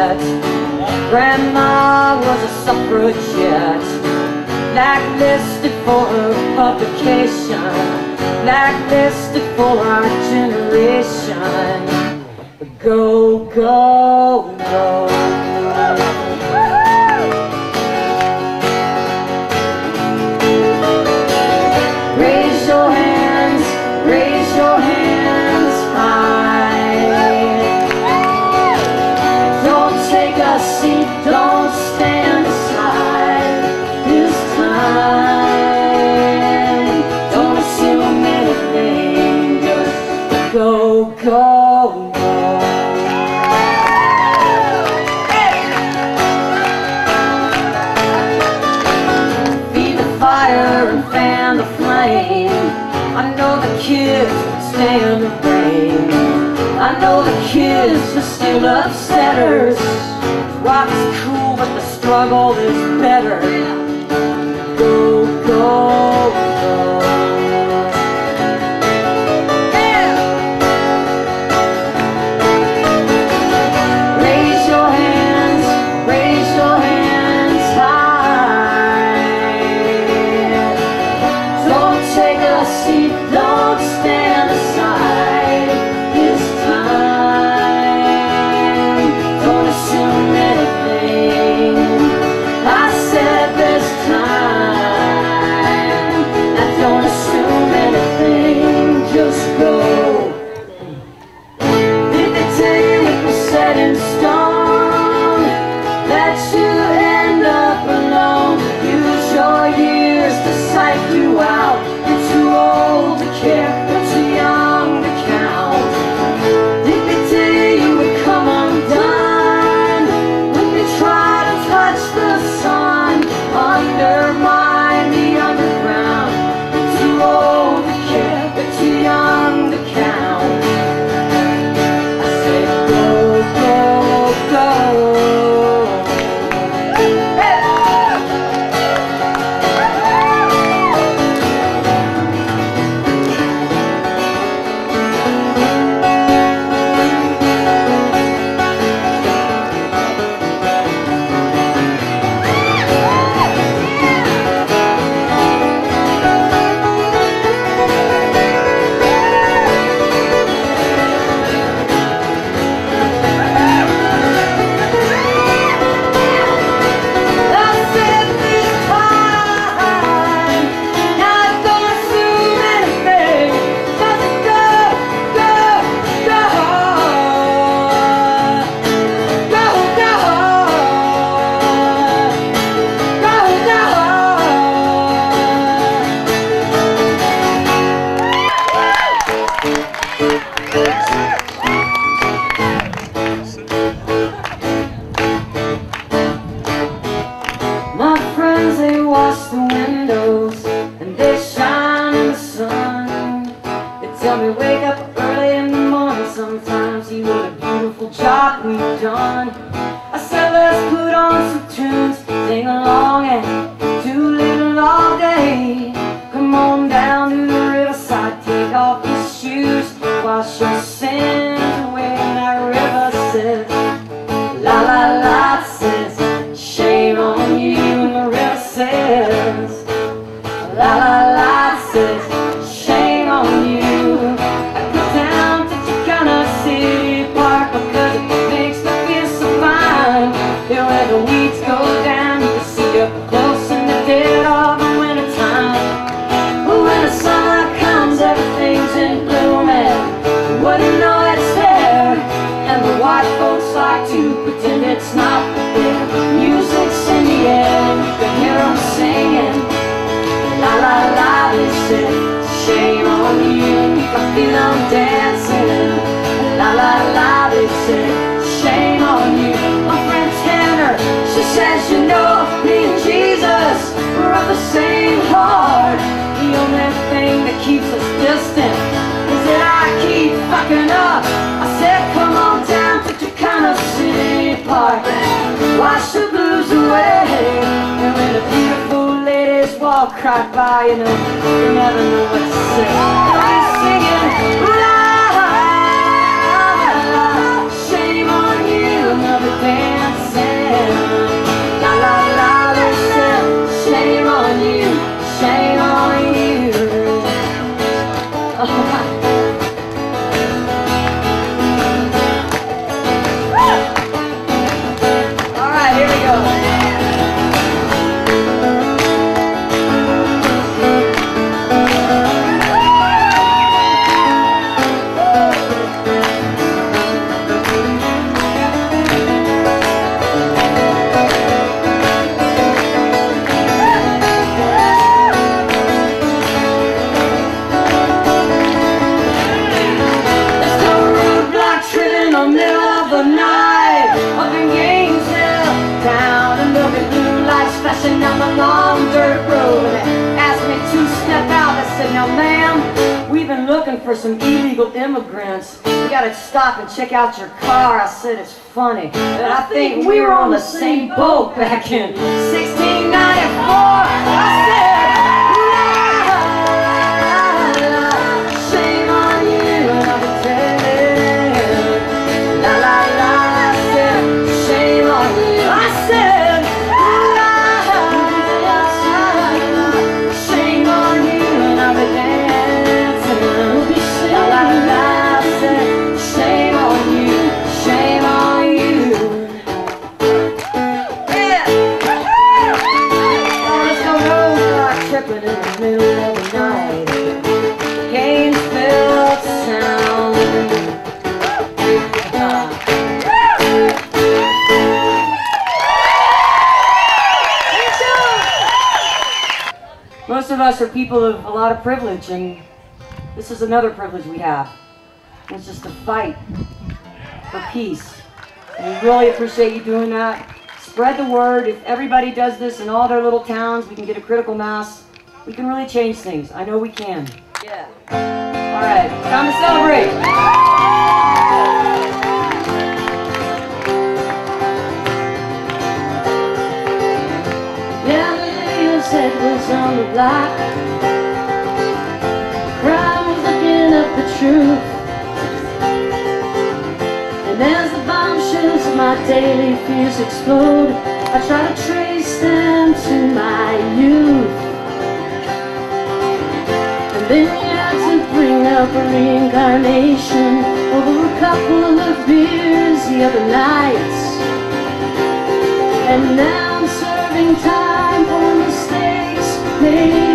yet. Grandma was a suffragette, blacklisted for her publication, blacklisted for our generation. Go, go, go. I know the kids stay on the rain. I know the kids are still upsetters. Rock's cool but the struggle is better. pretend it's not by, you know, you never know what to say. For some illegal immigrants. We gotta stop and check out your car. I said it's funny, but I think we were on the same boat back in 1694. I said. In the middle of the night. Town. Most of us are people of a lot of privilege, and this is another privilege we have. It's just to fight for peace. And we really appreciate you doing that. Spread the word. If everybody does this in all their little towns, we can get a critical mass. We can really change things. I know we can. Yeah. All right, time to celebrate. Yeah, Galileo's head was on the block. Crowd was looking up the truth. And as the bombshells of my daily fears explode, I try to trace them to my youth. Then you had to bring up reincarnation Over a couple of beers the other night And now I'm serving time for mistakes made.